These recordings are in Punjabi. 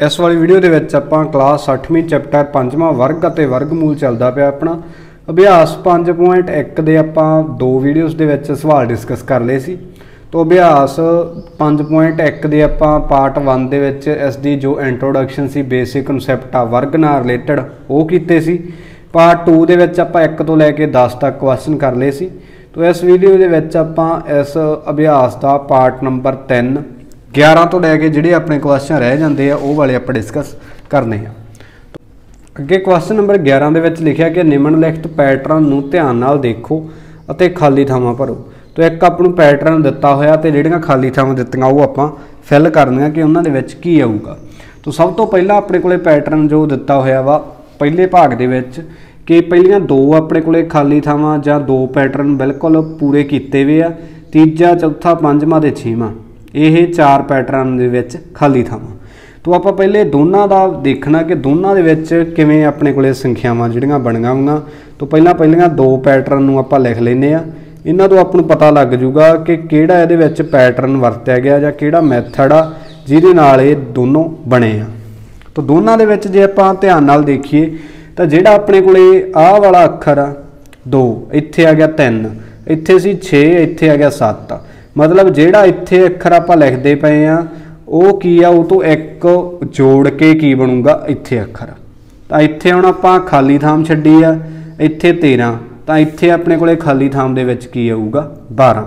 ਇਸ ਵਾਲੀ ਵੀਡੀਓ ਦੇ ਵਿੱਚ ਆਪਾਂ ਕਲਾਸ 8ਵੀਂ ਚੈਪਟਰ 5ਵਾਂ ਵਰਗ ਅਤੇ ਵਰਗਮੂਲ ਚੱਲਦਾ ਪਿਆ ਆਪਣਾ। ਅਭਿਆਸ 5.1 ਦੇ ਆਪਾਂ ਦੋ ਵੀਡੀਓਜ਼ ਦੇ ਵਿੱਚ ਸਵਾਲ ਡਿਸਕਸ ਕਰ ਲਏ ਸੀ। ਤੋਂ ਅਭਿਆਸ 5.1 ਦੇ ਆਪਾਂ ਪਾਰਟ 1 ਦੇ ਵਿੱਚ ਇਸ ਦੀ ਜੋ ਇੰਟਰੋਡਕਸ਼ਨ ਸੀ ਬੇਸਿਕ ਕਨਸੈਪਟ ਆ, ਵਰਗ ਨਾਲ ਰਿਲੇਟਡ ਉਹ ਕੀਤੇ ਸੀ। ਪਾਰਟ 2 ਦੇ ਵਿੱਚ ਆਪਾਂ 1 ਤੋਂ ਲੈ ਕੇ 10 ਤੱਕ ਕੁਐਸਚਨ ਕਰ ਲਏ ਸੀ। ਤੋਂ ਇਸ ਵੀਡੀਓ ਦੇ ਵਿੱਚ ਆਪਾਂ ਇਸ ਅਭਿਆਸ ਦਾ ਪਾਰਟ ਨੰਬਰ 3 11 ਤੋਂ ਲੈ ਕੇ ਜਿਹੜੇ ਆਪਣੇ ਕੁਐਸਚਨ ਰਹਿ ਜਾਂਦੇ ਆ, ਉਹ ਵਾਲੇ ਆਪਾਂ ਡਿਸਕਸ ਕਰਨੇ ਆ। ਅੱਗੇ ਕੁਐਸਚਨ ਨੰਬਰ 11 ਦੇ ਵਿੱਚ ਲਿਖਿਆ ਕਿ ਨਿਮਨਲਿਖਤ ਪੈਟਰਨ ਨੂੰ ਧਿਆਨ ਨਾਲ ਦੇਖੋ ਅਤੇ ਖਾਲੀ ਥਾਵਾਂ ਭਰੋ। ਤੋਂ ਇੱਕ ਆਪ ਨੂੰ ਪੈਟਰਨ ਦਿੱਤਾ ਹੋਇਆ ਤੇ ਜਿਹੜੀਆਂ ਖਾਲੀ ਥਾਵਾਂ ਦਿੱਤੀਆਂ, ਉਹ ਆਪਾਂ ਫਿਲ ਕਰਨੀਆਂ ਕਿ ਉਹਨਾਂ ਦੇ ਵਿੱਚ ਕੀ ਆਊਗਾ। ਤੋਂ ਸਭ ਤੋਂ ਪਹਿਲਾਂ ਆਪਣੇ ਕੋਲੇ ਪੈਟਰਨ ਜੋ ਦਿੱਤਾ ਹੋਇਆ ਵਾ, ਪਹਿਲੇ ਭਾਗ ਦੇ ਵਿੱਚ ਕਿ ਪਹਿਲੀਆਂ ਦੋ ਆਪਣੇ ਕੋਲੇ ਖਾਲੀ ਥਾਵਾਂ ਜਾਂ ਦੋ ਪੈਟਰਨ ਬਿਲਕੁਲ ਪੂਰੇ ਕੀਤੇ ਹੋਏ ਆ, ਤੀਜਾ, ਚੌਥਾ, ਪੰਜਵਾਂ ਤੇ ਛੇਵਾਂ। ਇਹ ਚਾਰ ਪੈਟਰਨ ਦੇ ਵਿੱਚ ਖਾਲੀ ਥਾਵਾਂ। ਤੋਂ ਆਪਾਂ ਪਹਿਲੇ ਦੋਨਾਂ ਦਾ ਦੇਖਣਾ ਕਿ ਦੋਨਾਂ ਦੇ ਵਿੱਚ ਕਿਵੇਂ ਆਪਣੇ ਕੋਲੇ ਸੰਖਿਆਵਾਂ ਜਿਹੜੀਆਂ ਬਣੀਆਂ ਹੋਈਆਂ। ਤੋਂ ਪਹਿਲਾਂ ਪਹਿਲੀਆਂ ਦੋ ਪੈਟਰਨ ਨੂੰ ਆਪਾਂ ਲਿਖ ਲੈਨੇ ਆ ਇਹਨਾਂ ਤੋਂ ਆਪਾਂ ਨੂੰ ਪਤਾ ਲੱਗ ਜੂਗਾ ਕਿ ਕਿਹੜਾ ਇਹਦੇ ਵਿੱਚ ਪੈਟਰਨ ਵਰਤਿਆ ਗਿਆ ਜਾਂ ਕਿਹੜਾ ਮੈਥਡ ਆ ਜਿਹਦੇ ਨਾਲ ਇਹ ਦੋਨੋਂ ਬਣੇ ਆ। ਤਾਂ ਦੋਨਾਂ ਦੇ ਵਿੱਚ ਜੇ ਆਪਾਂ ਧਿਆਨ ਨਾਲ ਦੇਖੀਏ ਤਾਂ ਜਿਹੜਾ ਆਪਣੇ ਕੋਲੇ ਆਹ ਵਾਲਾ ਅੱਖਰ ਆ 2 ਇੱਥੇ ਆ ਗਿਆ 3 ਇੱਥੇ ਸੀ 6 ਇੱਥੇ ਆ ਗਿਆ 7 ਮਤਲਬ ਜਿਹੜਾ ਇੱਥੇ ਅੱਖਰ ਆਪਾਂ ਲਿਖਦੇ ਪਏ ਆ, ਉਹ ਕੀ ਆ? ਉਹ ਤੋਂ ਇੱਕ ਜੋੜ ਕੇ ਕੀ ਬਣੂਗਾ? ਇੱਥੇ ਅੱਖਰ। ਤਾਂ ਇੱਥੇ ਹੁਣ ਆਪਾਂ ਖਾਲੀ ਥਾਮ ਛੱਡੀ ਆ, ਇੱਥੇ 13 ਤਾਂ ਇੱਥੇ ਆਪਣੇ ਕੋਲੇ ਖਾਲੀ ਥਾਮ ਦੇ ਵਿੱਚ ਕੀ ਆਊਗਾ? 12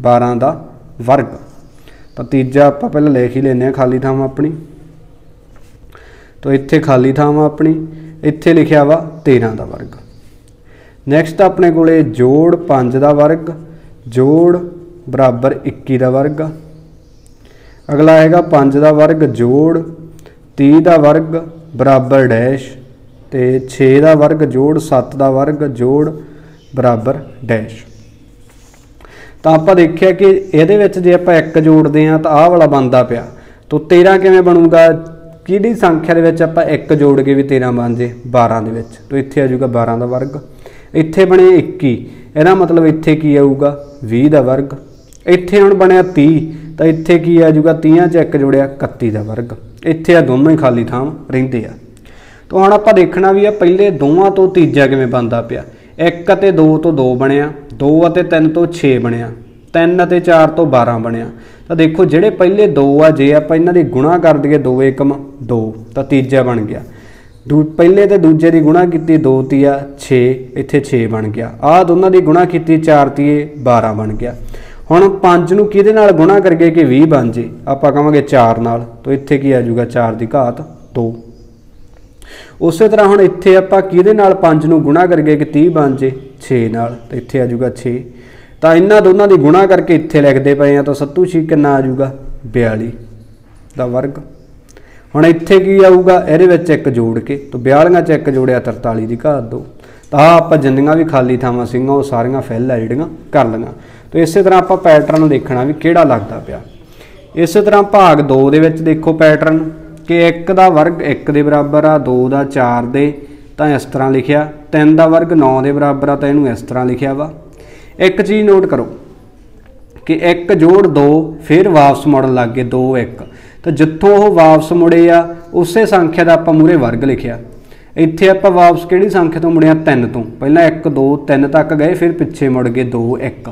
12 ਦਾ ਵਰਗ। ਤਾਂ ਤੀਜਾ ਆਪਾਂ ਪਹਿਲਾਂ ਲਿਖ ਹੀ ਲੈਨੇ ਆ, ਖਾਲੀ ਥਾਂ ਆਪਣੀ। ਤਾਂ ਇੱਥੇ ਖਾਲੀ ਥਾਮ ਆਪਣੀ, ਇੱਥੇ ਲਿਖਿਆ ਵਾ 13 ਦਾ ਵਰਗ। ਨੈਕਸਟ ਆਪਣੇ ਕੋਲੇ ਜੋੜ 5 ਦਾ ਵਰਗ, ਜੋੜ ਬਰਾਬਰ 21 ਦਾ ਵਰਗ। ਅਗਲਾ ਹੈਗਾ 5 ਦਾ ਵਰਗ, ਜੋੜ। 30 ਦਾ ਵਰਗ, ਬਰਾਬਰ ਡੈਸ਼। ਤੇ 6 ਦਾ ਵਰਗ, ਜੋੜ। 7 ਦਾ ਵਰਗ, ਜੋੜ, ਬਰਾਬਰ ਡੈਸ਼। ਤਾਂ ਆਪਾਂ ਦੇਖਿਆ ਕਿ ਇਹਦੇ ਵਿੱਚ ਜੇ ਆਪਾਂ 1 ਜੋੜਦੇ ਆ ਤਾਂ ਆਹ ਵਾਲਾ ਬਣਦਾ ਪਿਆ। ਤਾਂ 13 ਕਿਵੇਂ ਬਣੂਗਾ? ਕਿਹੜੀ ਸੰਖਿਆ ਦੇ ਵਿੱਚ ਆਪਾਂ 1 ਜੋੜ ਕੇ ਵੀ 13 ਬਣ ਜੇ? 12 ਦੇ ਵਿੱਚ। ਤਾਂ ਇੱਥੇ ਆ ਜਾਊਗਾ 12 ਦਾ ਵਰਗ। ਇੱਥੇ ਬਣੇ 21 ਇਹਦਾ ਮਤਲਬ ਇੱਥੇ ਕੀ ਆਊਗਾ? 20 ਦਾ ਵਰਗ। ਇੱਥੇ ਹੁਣ ਬਣਿਆ 30 ਤਾਂ ਇੱਥੇ ਕੀ ਆ ਜਾਊਗਾ? 30 ਚ 1 ਜੁੜਿਆ 31 ਦਾ ਵਰਗ। ਇੱਥੇ ਆ ਦੋਨੋਂ ਹੀ ਖਾਲੀ ਥਾਂ ਰਹਿੰਦੇ ਆ। ਤਾਂ ਹੁਣ ਆਪਾਂ ਦੇਖਣਾ ਵੀ ਆ ਪਹਿਲੇ ਦੋਵਾਂ ਤੋਂ ਤੀਜਾ ਕਿਵੇਂ ਬਣਦਾ ਪਿਆ? 1 ਅਤੇ 2 ਤੋਂ 2 ਬਣਿਆ 2 ਅਤੇ 3 ਤੋਂ 6 ਬਣਿਆ 3 ਅਤੇ 4 ਤੋਂ 12 ਬਣਿਆ। ਤਾਂ ਦੇਖੋ ਜਿਹੜੇ ਪਹਿਲੇ ਦੋ ਆ, ਜੇ ਆਪਾਂ ਇਹਨਾਂ ਦੀ ਗੁਣਾ ਕਰ ਦਈਏ 2 ਏਕਮ 2 ਤਾਂ ਤੀਜਾ ਬਣ ਗਿਆ। ਦੂ, ਪਹਿਲੇ ਤੇ ਦੂਜੇ ਦੀ ਗੁਣਾ ਕੀਤੀ 2 ਤੀਆ 6 ਇੱਥੇ 6 ਬਣ ਗਿਆ। ਆਹ ਦੋਨਾਂ ਦੀ ਗੁਣਾ ਕੀਤੀ 4 ਤੀਏ 12 ਬਣ ਗਿਆ। ਹੁਣ 5 ਨੂੰ ਕਿਹਦੇ ਨਾਲ ਗੁਣਾ ਕਰਗੇ ਕਿ 20 ਬਣ ਜੇ? ਆਪਾਂ ਕਹਾਂਗੇ 4 ਨਾਲ। ਤਾਂ ਇੱਥੇ ਕੀ ਆ ਜਾਊਗਾ? 4 ਦੀ ਘਾਤ 2 ਉਸੇ ਤਰ੍ਹਾਂ ਹੁਣ ਇੱਥੇ ਆਪਾਂ ਕਿਹਦੇ ਨਾਲ 5 ਨੂੰ ਗੁਣਾ ਕਰਗੇ ਕਿ 30 ਬਣ ਜੇ? 6 ਨਾਲ। ਤਾਂ ਇੱਥੇ ਆ ਜਾਊਗਾ 6 ਤਾਂ ਇਹਨਾਂ ਦੋਨਾਂ ਦੀ ਗੁਣਾ ਕਰਕੇ ਇੱਥੇ ਲਿਖਦੇ ਪਏ ਆ। ਤਾਂ ਸੱਤੂ ਛੀ ਕਿੰਨਾ ਆ ਜਾਊਗਾ? 42 ਦਾ ਵਰਗ। ਹੁਣ ਇੱਥੇ ਕੀ ਆਊਗਾ? ਇਹਦੇ ਵਿੱਚ ਇੱਕ ਜੋੜ ਕੇ। ਤਾਂ 42 ਚ ਇੱਕ ਜੋੜਿਆ 43 ਦੀ ਘਾਤ ਦੋ। ਤਾਂ ਆਪਾਂ ਜਿੰਨੀਆਂ ਵੀ ਖਾਲੀ ਥਾਵਾਂ ਸੀਗੀਆਂ, ਉਹ ਸਾਰੀਆਂ ਫਿਲ ਆ ਜਿਹੜੀਆਂ ਕਰ ਲਈਆਂ। ਤਾਂ ਇਸੇ ਤਰ੍ਹਾਂ ਆਪਾਂ ਪੈਟਰਨ ਦੇਖਣਾ ਵੀ ਕਿਹੜਾ ਲੱਗਦਾ ਪਿਆ। ਇਸੇ ਤਰ੍ਹਾਂ ਭਾਗ 2 ਦੇ ਵਿੱਚ ਦੇਖੋ ਪੈਟਰਨ ਕਿ 1 ਦਾ ਵਰਗ 1 ਦੇ ਬਰਾਬਰ ਆ 2 ਦਾ 4 ਦੇ, ਤਾਂ ਇਸ ਤਰ੍ਹਾਂ ਲਿਖਿਆ। 3 ਦਾ ਵਰਗ 9 ਦੇ ਬਰਾਬਰ ਆ, ਤਾਂ ਇਹਨੂੰ ਇਸ ਤਰ੍ਹਾਂ ਲਿਖਿਆ ਵਾ। ਇੱਕ ਚੀਜ਼ ਨੋਟ ਕਰੋ ਕਿ 1 ਜੋੜ 2 ਫਿਰ ਵਾਪਸ ਮੁੜਨ ਲੱਗ ਗਏ 2 1 ਤਾਂ ਜਿੱਥੋਂ ਉਹ ਵਾਪਸ ਮੁੜੇ ਆ, ਉਸੇ ਸੰਖਿਆ ਦਾ ਆਪਾਂ ਮੂਰੇ ਵਰਗ ਲਿਖਿਆ। ਇੱਥੇ ਆਪਾਂ ਵਾਪਸ ਕਿਹੜੀ ਸੰਖਿਆ ਤੋਂ ਮੁੜਿਆ? 3 ਤੋਂ। ਪਹਿਲਾਂ 1 2 3 ਤੱਕ ਗਏ, ਫਿਰ ਪਿੱਛੇ ਮੁੜ ਗਏ 2 1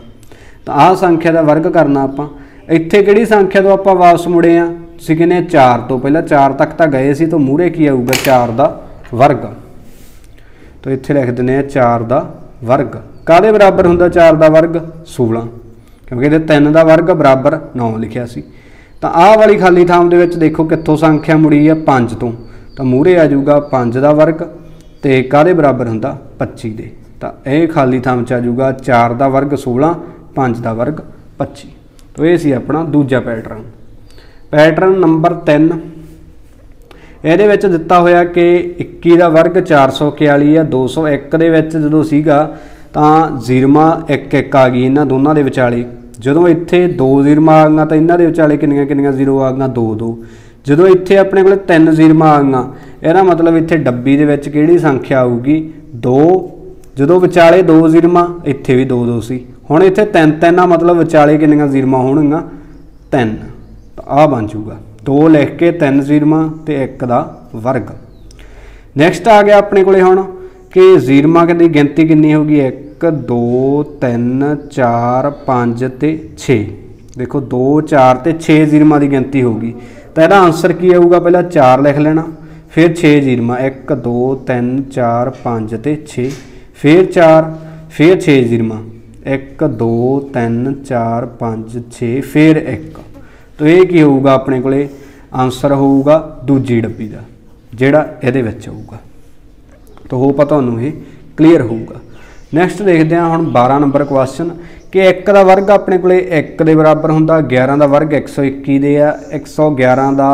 ਤਾਂ ਆਹ ਸੰਖਿਆ ਦਾ ਵਰਗ ਕਰਨਾ ਆਪਾਂ। ਇੱਥੇ ਕਿਹੜੀ ਸੰਖਿਆ ਤੋਂ ਆਪਾਂ ਵਾਪਸ ਮੁੜੇ ਆ? ਤੁਸੀਂ ਕਹਿੰਦੇ 4 ਤੋਂ ਪਹਿਲਾਂ 4 ਤੱਕ ਤਾਂ ਗਏ ਸੀ, ਤਾਂ ਮੂਹਰੇ ਕੀ ਆਊਗਾ? 4 ਦਾ ਵਰਗ। ਤਾਂ ਇੱਥੇ ਲਿਖ ਦਿੰਦੇ ਆ 4 ਦਾ ਵਰਗ। ਕਾਦੇ ਬਰਾਬਰ ਹੁੰਦਾ 4 ਦਾ ਵਰਗ? 16 ਕਿਉਂਕਿ ਇਹਦੇ 3 ਦਾ ਵਰਗ ਬਰਾਬਰ 9 ਲਿਖਿਆ ਸੀ। ਤਾਂ ਆਹ ਵਾਲੀ ਖਾਲੀ ਥਾਂ ਦੇ ਵਿੱਚ ਦੇਖੋ ਕਿੱਥੋਂ ਸੰਖਿਆ ਮੁੜੀ ਆ? 5 ਤੋਂ। ਤਾਂ ਮੂਹਰੇ ਆ ਜਾਊਗਾ 5 ਦਾ ਵਰਗ ਤੇ ਕਾਦੇ ਬਰਾਬਰ ਹੁੰਦਾ? 25 ਦੇ। ਤਾਂ ਇਹ ਖਾਲੀ ਥਾਂ ਚ ਆ ਜਾਊਗਾ 4 ਦਾ ਵਰਗ 16 5 ਦਾ ਵਰਗ 25 ਤਾਂ ਇਹ ਸੀ ਆਪਣਾ ਦੂਜਾ ਪੈਟਰਨ ਪੈਟਰਨ ਨੰਬਰ 3 ਇਹਦੇ ਵਿੱਚ ਦਿੱਤਾ ਹੋਇਆ ਕਿ 21 ਦਾ ਵਰਗ 441 ਆ 201 ਦੇ ਵਿੱਚ ਜਦੋਂ ਸੀਗਾ, ਤਾਂ ਜ਼ੀਰਮਾ 1 1 ਆ ਗਈ ਇਹਨਾਂ ਦੋਨਾਂ ਦੇ ਵਿਚਾਲੇ। ਜਦੋਂ ਇੱਥੇ ਦੋ ਜ਼ੀਰਮਾ ਆ ਗਈਆਂ, ਤਾਂ ਇਹਨਾਂ ਦੇ ਵਿਚਾਲੇ ਕਿੰਨੀਆਂ ਕਿੰਨੀਆਂ ਜ਼ੀਰੋ ਆ ਗਈਆਂ? 2 2 ਜਦੋਂ ਇੱਥੇ ਆਪਣੇ ਕੋਲ ਤਿੰਨ ਜ਼ੀਰਮਾ ਆ ਗਈਆਂ, ਇਹਦਾ ਮਤਲਬ ਇੱਥੇ ਡੱਬੀ ਦੇ ਵਿੱਚ ਕਿਹੜੀ ਸੰਖਿਆ ਆਊਗੀ? 2 ਜਦੋਂ ਵਿਚਾਲੇ ਦੋ ਜ਼ੀਰਮਾ, ਇੱਥੇ ਵੀ 2 2 ਸੀ। ਹੁਣ ਇੱਥੇ ਤਿੰਨ ਤਿੰਨ ਆ, ਮਤਲਬ ਵਿਚਾਲੇ ਕਿੰਨੀਆਂ ਜ਼ੀਰਮਾਂ ਹੋਣਗੀਆਂ? ਤਿੰਨ। ਤਾਂ ਆ ਬਣ ਜਾਊਗਾ। ਦੋ ਲਿਖ ਕੇ ਤਿੰਨ ਜ਼ੀਰਮਾਂ ਤੇ ਇੱਕ ਦਾ ਵਰਗ। ਨੈਕਸਟ ਆ ਗਿਆ ਆਪਣੇ ਕੋਲੇ ਹੁਣ, ਕਿ ਜ਼ੀਰਮਾਂ ਦੀ ਗਿਣਤੀ ਕਿੰਨੀ ਹੋਗੀ 1 2 3 4 5 ਤੇ 6 ਦੇਖੋ 2 4 ਤੇ 6 ਜ਼ੀਰਮਾਂ ਦੀ ਗਿਣਤੀ ਹੋਗੀ ਤਾਂ ਇਹਦਾ ਆਨਸਰ ਕੀ ਆਊਗਾ? ਪਹਿਲਾਂ 4 ਲਿਖ ਲੈਣਾ, ਫਿਰ 6 ਜ਼ੀਰਮਾਂ। 1 2 3 4 5 ਤੇ 6 ਫਿਰ 4 ਫਿਰ 6 ਜ਼ੀਰਮਾਂ। 1 2 3 4 5 6 ਫਿਰ 1 ਤਾਂ ਇਹ ਕੀ ਹੋਊਗਾ ਆਪਣੇ ਕੋਲੇ? ਆਨਸਰ ਹੋਊਗਾ ਦੂਜੀ ਡੱਬੀ ਦਾ, ਜਿਹੜਾ ਇਹਦੇ ਵਿੱਚ ਹੋਊਗਾ। ਤਾਂ ਹੋਪ ਆ ਤੁਹਾਨੂੰ ਇਹ ਕਲੀਅਰ ਹੋਊਗਾ। ਨੈਕਸਟ ਦੇਖਦੇ ਹਾਂ ਹੁਣ 12 ਨੰਬਰ ਕੁਐਸਚਨ ਕਿ 1 ਦਾ ਵਰਗ ਆਪਣੇ ਕੋਲੇ 1 ਦੇ ਬਰਾਬਰ ਹੁੰਦਾ 11 ਦਾ ਵਰਗ 121 ਦੇ ਆ 111 ਦਾ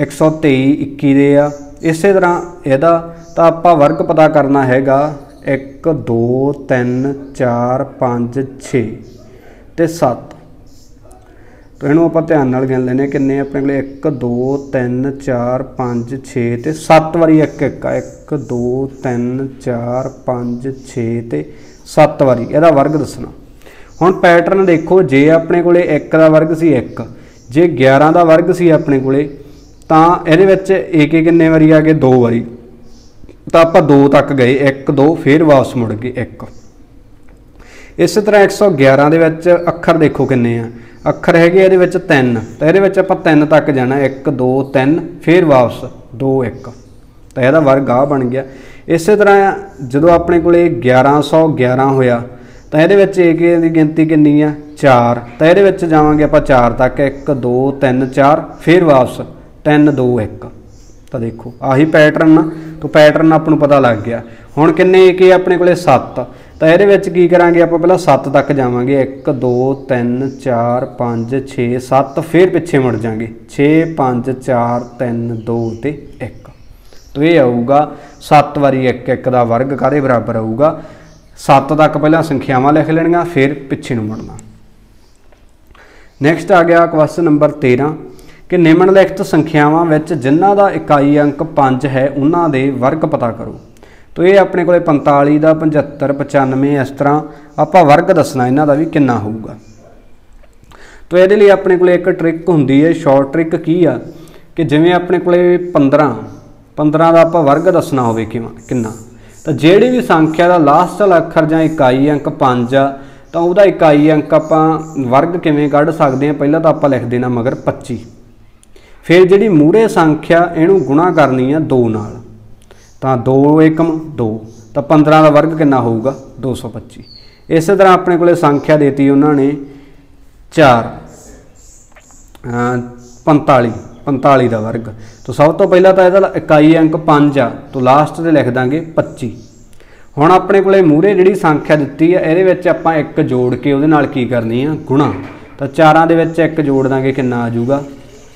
123 21 ਦੇ ਆ। ਇਸੇ ਤਰ੍ਹਾਂ ਇਹਦਾ ਤਾਂ ਆਪਾਂ ਵਰਗ ਪਤਾ ਕਰਨਾ ਹੈਗਾ। 1 2 3 4 5 6 ਤੇ 7 ਤਾਂ ਇਹਨੂੰ ਆਪਾਂ ਧਿਆਨ ਨਾਲ ਗਿਣ ਲੈਨੇ ਕਿੰਨੇ ਆਪਣੇ ਕੋਲੇ? 1 2 3 4 5 6 ਤੇ 7 ਵਾਰੀ 1 1 ਆ। 1 2 3 4 5 6 ਤੇ 7 ਵਾਰੀ। ਇਹਦਾ ਵਰਗ ਦੱਸਣਾ। ਹੁਣ ਪੈਟਰਨ ਦੇਖੋ, ਜੇ ਆਪਣੇ ਕੋਲੇ 1 ਦਾ ਵਰਗ ਸੀ 1 ਜੇ 11 ਦਾ ਵਰਗ ਸੀ ਆਪਣੇ ਕੋਲੇ, ਤਾਂ ਇਹਦੇ ਵਿੱਚ ਏਕ ਏਕ ਕਿੰਨੇ ਵਾਰੀ ਆ ਗਏ? 2 ਵਾਰੀ। ਤਾਂ ਆਪਾਂ 2 ਤੱਕ ਗਏ 1 2 ਫੇਰ ਵਾਪਸ ਮੁੜ ਗਏ 1 ਇਸੇ ਤਰ੍ਹਾਂ 111 ਦੇ ਵਿੱਚ ਅੱਖਰ ਦੇਖੋ ਕਿੰਨੇ ਆ। ਅੱਖਰ ਹੈਗੇ ਇਹਦੇ ਵਿੱਚ 3 ਤਾਂ ਇਹਦੇ ਵਿੱਚ ਆਪਾਂ 3 ਤੱਕ ਜਾਣਾ 1 2 3 ਫੇਰ ਵਾਪਸ 2 1 ਤਾਂ ਇਹਦਾ ਵਰਗ ਆ ਬਣ ਗਿਆ। ਇਸੇ ਤਰ੍ਹਾਂ ਜਦੋਂ ਆਪਣੇ ਕੋਲੇ 1111 ਹੋਇਆ, ਤਾਂ ਇਹਦੇ ਵਿੱਚ ਏਕ ਦੀ ਗਿਣਤੀ ਕਿੰਨੀ ਆ? 4 ਤਾਂ ਇਹਦੇ ਵਿੱਚ ਜਾਵਾਂਗੇ ਆਪਾਂ 4 ਤੱਕ 1 2 3 4 ਫੇਰ ਵਾਪਸ 3 2 1 ਤਾਂ ਦੇਖੋ, ਆਹੀ ਪੈਟਰਨ ਨਾ, ਤਾਂ ਪੈਟਰਨ ਆਪਾਂ ਨੂੰ ਪਤਾ ਲੱਗ ਗਿਆ। ਹੁਣ ਕਿੰਨੇ ਏਕ ਆਪਣੇ ਕੋਲੇ 7 ਤਾਂ ਇਹਦੇ ਵਿੱਚ ਕੀ ਕਰਾਂਗੇ ਆਪਾਂ? ਪਹਿਲਾਂ 7 ਤੱਕ ਜਾਵਾਂਗੇ। 1 2 3 4 5 6 7 ਫਿਰ ਪਿੱਛੇ ਮੁੜ ਜਾਾਂਗੇ। 6 5 4 3 2 ਤੇ 1 ਤਾਂ ਇਹ ਆਊਗਾ 7 ਵਾਰੀ 1 1 ਦਾ ਵਰਗ ਕਾਦੇ ਬਰਾਬਰ ਆਊਗਾ? 7 ਤੱਕ ਪਹਿਲਾਂ ਸੰਖਿਆਵਾਂ ਲਿਖ ਲੈਣੀਆਂ, ਫਿਰ ਪਿੱਛੇ ਨੂੰ ਮੁੜਨਾ। ਨੈਕਸਟ ਆ ਗਿਆ ਕੁਐਸਚਨ ਨੰਬਰ 13 ਕਿ ਨਿਮਨਲਿਖਤ ਸੰਖਿਆਵਾਂ ਵਿੱਚ ਜਿਨ੍ਹਾਂ ਦਾ ਇਕਾਈ ਅੰਕ 5 ਹੈ, ਉਹਨਾਂ ਦੇ ਵਰਗ ਪਤਾ ਕਰੋ। ਤੋ ਇਹ ਆਪਣੇ ਕੋਲੇ 45 ਦਾ 75 95 ਇਸ ਤਰ੍ਹਾਂ ਆਪਾਂ ਵਰਗ ਦੱਸਣਾ, ਇਹਨਾਂ ਦਾ ਵੀ ਕਿੰਨਾ ਹੋਊਗਾ। ਤੋ ਇਹਦੇ ਲਈ ਆਪਣੇ ਕੋਲੇ ਇੱਕ ਟ੍ਰਿਕ ਹੁੰਦੀ ਹੈ ਸ਼ਾਰਟ ਟ੍ਰਿਕ ਕੀ ਆ? ਕਿ ਜਿਵੇਂ ਆਪਣੇ ਕੋਲੇ 15 15 ਦਾ ਆਪਾਂ ਵਰਗ ਦੱਸਣਾ ਹੋਵੇ ਕਿਵੇਂ, ਕਿੰਨਾ। ਤਾਂ ਜਿਹੜੀ ਵੀ ਸੰਖਿਆ ਦਾ ਲਾਸਟ ਵਾਲਾ ਅੱਖਰ ਜਾਂ ਇਕਾਈ ਅੰਕ 5 ਆ, ਤਾਂ ਉਹਦਾ ਇਕਾਈ ਅੰਕ ਆਪਾਂ ਵਰਗ ਕਿਵੇਂ ਕੱਢ ਸਕਦੇ ਹਾਂ ਪਹਿਲਾਂ ਤਾਂ ਆਪਾਂ ਲਿਖ ਦੇਣਾ ਮਗਰ 25 ਫਿਰ ਜਿਹੜੀ ਮੂਰੇ ਸੰਖਿਆ ਇਹਨੂੰ ਗੁਣਾ ਕਰਨੀ ਆ 2 ਨਾਲ। ਤਾਂ 2 ਏਕਮ 2 ਤਾਂ 15 ਦਾ ਵਰਗ ਕਿੰਨਾ ਹੋਊਗਾ? 225 ਇਸੇ ਤਰ੍ਹਾਂ ਆਪਣੇ ਕੋਲੇ ਸੰਖਿਆ ਦੇਤੀ ਉਹਨਾਂ ਨੇ 4 45 45 ਦਾ ਵਰਗ। ਤਾਂ ਸਭ ਤੋਂ ਪਹਿਲਾਂ ਤਾਂ ਇਹਦਾ ਇਕਾਈ ਅੰਕ 5 ਆ। ਤਾਂ ਲਾਸਟ ਤੇ ਲਿਖ ਦਾਂਗੇ 25 ਹੁਣ ਆਪਣੇ ਕੋਲੇ ਮੂਰੇ ਜਿਹੜੀ ਸੰਖਿਆ ਦਿੱਤੀ ਆ, ਇਹਦੇ ਵਿੱਚ ਆਪਾਂ ਇੱਕ ਜੋੜ ਕੇ ਉਹਦੇ ਨਾਲ ਕੀ ਕਰਨੀ ਆ? ਗੁਣਾ। ਤਾਂ ਚਾਰਾਂ ਦੇ ਵਿੱਚ ਇੱਕ ਜੋੜ ਦਾਂਗੇ, ਕਿੰਨਾ ਆ ਜਾਊਗਾ?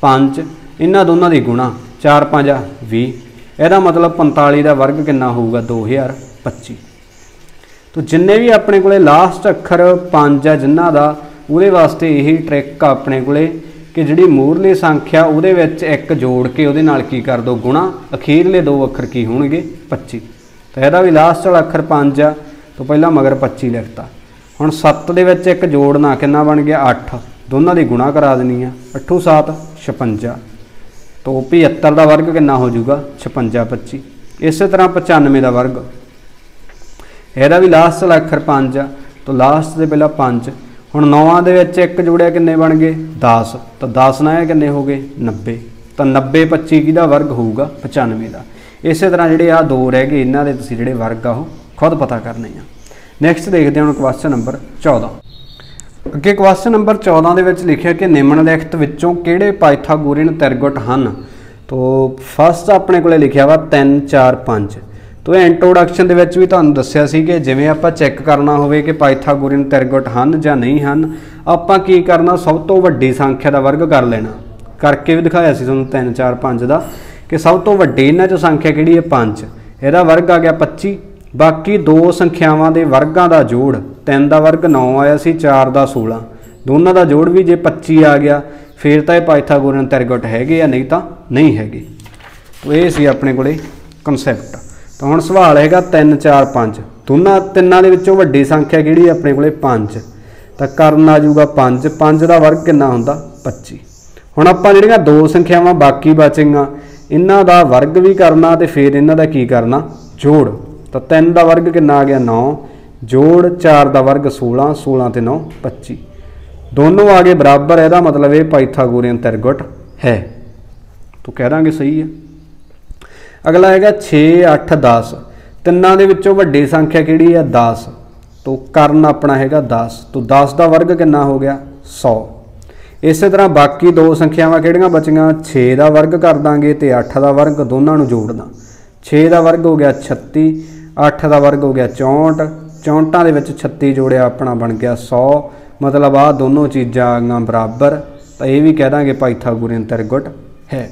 5 ਇਹਨਾਂ ਦੋਨਾਂ ਦੀ ਗੁਣਾ 4 5 20 ਇਹਦਾ ਮਤਲਬ 45 ਦਾ ਵਰਗ ਕਿੰਨਾ ਹੋਊਗਾ? 2025 ਤੋ ਜਿੰਨੇ ਵੀ ਆਪਣੇ ਕੋਲੇ ਲਾਸਟ ਅੱਖਰ 5 ਆ ਜਿਨ੍ਹਾਂ ਦਾ, ਉਹਦੇ ਵਾਸਤੇ ਇਹੀ ਟ੍ਰਿਕ ਆ ਆਪਣੇ ਕੋਲੇ ਕਿ ਜਿਹੜੀ ਮੂਰਲੀ ਸੰਖਿਆ ਉਹਦੇ ਵਿੱਚ ਇੱਕ ਜੋੜ ਕੇ ਉਹਦੇ ਨਾਲ ਕੀ ਕਰ ਦੋ? ਗੁਣਾ। ਅਖੀਰਲੇ ਦੋ ਅੱਖਰ ਕੀ ਹੋਣਗੇ? 25 ਤਾਂ ਇਹਦਾ ਵੀ ਲਾਸਟ ਵਾਲਾ ਅੱਖਰ 5 ਆ। ਤੋਂ ਪਹਿਲਾਂ ਮਗਰ 25 ਲਿਖਤਾ। ਹੁਣ 7 ਦੇ ਵਿੱਚ ਇੱਕ ਜੋੜਨਾ ਕਿੰਨਾ ਬਣ ਗਿਆ? 8 ਦੋਨਾਂ ਦੀ ਗੁਣਾ ਕਰਾ ਦੇਣੀ ਆ। 8 7 56 ਤੋਂ 75 ਦਾ ਵਰਗ ਕਿੰਨਾ ਹੋ ਜਾਊਗਾ? 56 25 ਇਸੇ ਤਰ੍ਹਾਂ 95 ਦਾ ਵਰਗ। ਇਹਦਾ ਵੀ ਲਾਸਟ ਵਾਲਾ ਅੱਖਰ 5 ਆ। ਤੋਂ ਲਾਸਟ ਦੇ ਪਹਿਲਾਂ 5 ਹੁਣ 9 ਦੇ ਵਿੱਚ ਇੱਕ ਜੋੜਿਆ ਕਿੰਨੇ ਬਣ ਗਏ? 10 ਤਾਂ 10 ਨਾਲ ਇਹ ਕਿੰਨੇ ਹੋ ਗਏ? 90 ਤਾਂ 90 25 ਕਿਹਦਾ ਵਰਗ ਹੋਊਗਾ? 95 ਦਾ। ਇਸੇ ਤਰ੍ਹਾਂ ਜਿਹੜੇ ਆ ਦੋ ਰਹਿ ਗਏ, ਇਹਨਾਂ ਦੇ ਤੁਸੀਂ ਜਿਹੜੇ ਵਰਗ ਆ ਉਹ ਖੁਦ ਪਤਾ ਕਰਨੇ ਆ। ਨੈਕਸਟ ਦੇਖਦੇ ਹਾਂ ਹੁਣ ਕੁਐਸਚਨ ਨੰਬਰ 14 ਅੱਗੇ ਕੁਐਸਚਨ ਨੰਬਰ 14 ਦੇ ਵਿੱਚ ਲਿਖਿਆ ਕਿ ਨਿਮਨਲਿਖਤ ਵਿੱਚੋਂ ਕਿਹੜੇ ਪਾਇਥਾਗੋਰੀਅਨ ਤਿਰਗੁਟ ਹਨ? ਤੋਂ ਫਸਟ ਆਪਣੇ ਕੋਲੇ ਲਿਖਿਆ ਵਾ 3 4 5 ਤੋਂ ਇਹ ਇੰਟਰੋਡਕਸ਼ਨ ਦੇ ਵਿੱਚ ਵੀ ਤੁਹਾਨੂੰ ਦੱਸਿਆ ਸੀ ਕਿ ਜਿਵੇਂ ਆਪਾਂ ਚੈੱਕ ਕਰਨਾ ਹੋਵੇ ਕਿ ਪਾਇਥਾਗੋਰੀਅਨ ਤਿਰਗੁਟ ਹਨ ਜਾਂ ਨਹੀਂ ਹਨ, ਆਪਾਂ ਕੀ ਕਰਨਾ? ਸਭ ਤੋਂ ਵੱਡੀ ਸੰਖਿਆ ਦਾ ਵਰਗ ਕਰ ਲੈਣਾ। ਕਰਕੇ ਵੀ ਦਿਖਾਇਆ ਸੀ ਤੁਹਾਨੂੰ 3 4 5 ਦਾ ਕਿ ਸਭ ਤੋਂ ਵੱਡੀ ਇਹਨਾਂ ਚੋਂ ਸੰਖਿਆ ਕਿਹੜੀ ਹੈ? 5 ਇਹਦਾ ਵਰਗ ਆ ਗਿਆ 25 ਬਾਕੀ ਦੋ ਸੰਖਿਆਵਾਂ ਦੇ ਵਰਗਾਂ ਦਾ ਜੋੜ 3 ਦਾ ਵਰਗ 9 ਆਇਆ ਸੀ 4 ਦਾ 16 ਦੋਨਾਂ ਦਾ ਜੋੜ ਵੀ ਜੇ 25 ਆ ਗਿਆ, ਫਿਰ ਤਾਂ ਇਹ ਪਾਇਥਾਗੋਰੀਅਨ ਤਿਰਗੁਟ ਹੈਗੇ ਆ, ਨਹੀਂ ਤਾਂ ਨਹੀਂ ਹੈਗੇ। ਤੋ ਇਹ ਸੀ ਆਪਣੇ ਕੋਲੇ ਕਨਸੈਪਟ ਤਾਂ ਹੁਣ ਸਵਾਲ ਹੈਗਾ 3 4 5 ਦੋਨਾਂ ਤਿੰਨਾਂ ਦੇ ਵਿੱਚੋਂ ਵੱਡੀ ਸੰਖਿਆ ਕਿਹੜੀ ਹੈ ਆਪਣੇ ਕੋਲੇ? 5 ਤਾਂ ਕਰਨ ਆ ਜਾਊਗਾ 5 5 ਦਾ ਵਰਗ ਕਿੰਨਾ ਹੁੰਦਾ? 25 ਹੁਣ ਆਪਾਂ ਜਿਹੜੀਆਂ ਦੋ ਸੰਖਿਆਵਾਂ ਬਾਕੀ ਬਚੀਆਂ, ਇਹਨਾਂ ਦਾ ਵਰਗ ਵੀ ਕਰਨਾ ਤੇ ਫਿਰ ਇਹਨਾਂ ਦਾ ਕੀ ਕਰਨਾ? ਜੋੜ। ਤਾਂ 3 ਦਾ ਵਰਗ ਕਿੰਨਾ ਆ ਗਿਆ? 9 ਜੋੜ 4 ਦਾ ਵਰਗ 16 16 ਤੇ 9 25 ਦੋਨੋਂ ਆ ਗਏ ਬਰਾਬਰ, ਇਹਦਾ ਮਤਲਬ ਇਹ ਪਾਈਥਾਗੋਰੀਅਨ ਤਿਰਗੁਟ ਹੈ। ਤੂੰ ਕਹਿ ਦਾਂਗੇ ਸਹੀ ਹੈ। ਅਗਲਾ ਹੈਗਾ 6 8 10 ਤਿੰਨਾਂ ਦੇ ਵਿੱਚੋਂ ਵੱਡੀ ਸੰਖਿਆ ਕਿਹੜੀ ਹੈ? 10 ਤੋਂ ਕਰਨ ਆਪਣਾ ਹੈਗਾ 10 ਤੋਂ 10 ਦਾ ਵਰਗ ਕਿੰਨਾ ਹੋ ਗਿਆ? 100 ਇਸੇ ਤਰ੍ਹਾਂ ਬਾਕੀ ਦੋ ਸੰਖਿਆਵਾਂ ਕਿਹੜੀਆਂ ਬਚੀਆਂ? 6 ਦਾ ਵਰਗ ਕਰ ਦਾਂਗੇ ਤੇ 8 ਦਾ ਵਰਗ ਦੋਨਾਂ ਨੂੰ ਜੋੜਨਾ। 6 ਦਾ ਵਰਗ ਹੋ ਗਿਆ 36 8 ਦਾ ਵਰਗ ਹੋ ਗਿਆ 64 64 ਦੇ ਵਿੱਚ 36 ਜੋੜਿਆ ਆਪਣਾ ਬਣ ਗਿਆ 100 ਮਤਲਬ ਆ ਦੋਨੋਂ ਚੀਜ਼ਾਂ ਆ ਬਰਾਬਰ। ਤਾਂ ਇਹ ਵੀ ਕਹਿ ਦਾਂਗੇ ਪਾਈਥਾਗੋਰੀਅਨ ਤ੍ਰਿਗੁਟ ਹੈ।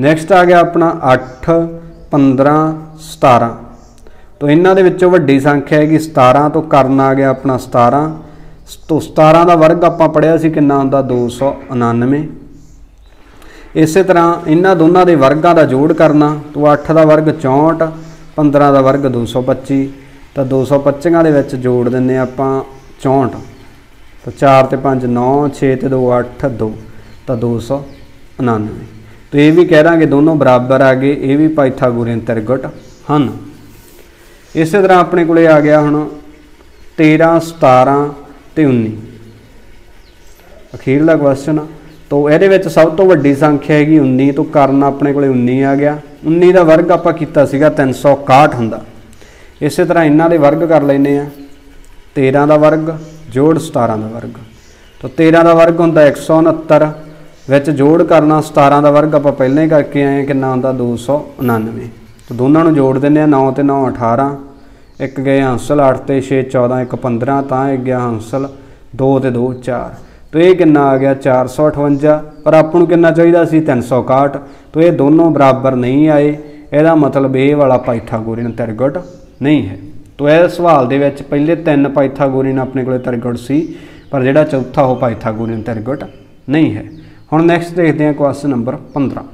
ਨੈਕਸਟ ਆ ਗਿਆ ਆਪਣਾ 8 15 17 ਤੋਂ ਇਹਨਾਂ ਦੇ ਵਿੱਚੋਂ ਵੱਡੀ ਸੰਖਿਆ ਹੈਗੀ 17 ਤੋਂ ਕਰਨ ਆ ਗਿਆ ਆਪਣਾ 17 ਤੋਂ 17 ਦਾ ਵਰਗ ਆਪਾਂ ਪੜਿਆ ਸੀ ਕਿੰਨਾ ਹੁੰਦਾ? 299 ਇਸੇ ਤਰ੍ਹਾਂ ਇਹਨਾਂ ਦੋਨਾਂ ਦੇ ਵਰਗਾਂ ਦਾ ਜੋੜ ਕਰਨਾ। ਤੋਂ 8 ਦਾ ਵਰਗ 64 15 ਦਾ ਵਰਗ 225 ਤਾਂ 225 ਦੇ ਵਿੱਚ ਜੋੜ ਦਿੰਨੇ ਆਪਾਂ 64 ਤਾਂ 4 ਤੇ 5 9 6 ਤੇ 2 8 2 ਤਾਂ 299 ਤੇ ਇਹ ਵੀ ਕਹਿ ਦਾਂਗੇ ਦੋਨੋਂ ਬਰਾਬਰ ਆ ਗਏ, ਇਹ ਵੀ ਪਾਈਥਾਗੋਰੀਅਨ ਤਿਰਗੁਟ ਹਨ। ਇਸੇ ਤਰ੍ਹਾਂ ਆਪਣੇ ਕੋਲੇ ਆ ਗਿਆ ਹੁਣ 13 17 ਤੇ 19 ਅਖੀਰਲਾ ਕੁਐਸਚਨ ਤੋਂ ਇਹਦੇ ਵਿੱਚ ਸਭ ਤੋਂ ਵੱਡੀ ਸੰਖਿਆ ਹੈਗੀ 19 ਤੋਂ ਕਰਨ ਆਪਣੇ ਕੋਲੇ 19 ਆ ਗਿਆ। 19 ਦਾ ਵਰਗ ਆਪਾਂ ਕੀਤਾ ਸੀਗਾ 361 ਹੁੰਦਾ। ਇਸੇ ਤਰ੍ਹਾਂ ਇਹਨਾਂ ਦੇ ਵਰਗ ਕਰ ਲੈਨੇ ਆ 13 ਦਾ ਵਰਗ, ਜੋੜ 17 ਦਾ ਵਰਗ। ਤਾਂ 13 ਦਾ ਵਰਗ ਹੁੰਦਾ 169 ਵਿੱਚ ਜੋੜ ਕਰਨਾ 17 ਦਾ ਵਰਗ ਆਪਾਂ ਪਹਿਲਾਂ ਹੀ ਕਰਕੇ ਆਏ ਕਿੰਨਾ ਹੁੰਦਾ 299 ਤਾਂ ਦੋਨਾਂ ਨੂੰ ਜੋੜ ਦਿੰਨੇ ਆ 9 ਤੇ 9 18 ਇੱਕ ਗਏ ਹੰਸਲ 8 ਤੇ 6 14 ਇੱਕ 15 ਤਾਂ ਇੱਕ ਗਿਆ ਹੰਸਲ 2 ਤੇ 2 4 ਤਾਂ ਇਹ ਕਿੰਨਾ ਆ ਗਿਆ? 458 ਪਰ ਆਪਾਂ ਨੂੰ ਕਿੰਨਾ ਚਾਹੀਦਾ ਸੀ? 361 ਤਾਂ ਇਹ ਦੋਨੋਂ ਬਰਾਬਰ ਨਹੀਂ ਆਏ। ਇਹਦਾ ਮਤਲਬ ਇਹ ਵਾਲਾ ਪਾਈਥਾਗੋਰੀਅਨ ਤਿਰਗੁਟ ਨਹੀਂ ਹੈ। ਤਾਂ ਇਹ ਸਵਾਲ ਦੇ ਵਿੱਚ ਪਹਿਲੇ ਤਿੰਨ ਪਾਈਥਾਗੋਰੀਅਨ ਆਪਣੇ ਕੋਲੇ ਤਿਰਗੁਟ ਸੀ, ਪਰ ਜਿਹੜਾ ਚੌਥਾ ਉਹ ਪਾਈਥਾਗੋਰੀਅਨ ਤਿਰਗੁਟ ਨਹੀਂ ਹੈ। ਹੁਣ ਨੈਕਸਟ ਦੇਖਦੇ ਹਾਂ ਕੁਐਸਚਨ ਨੰਬਰ 15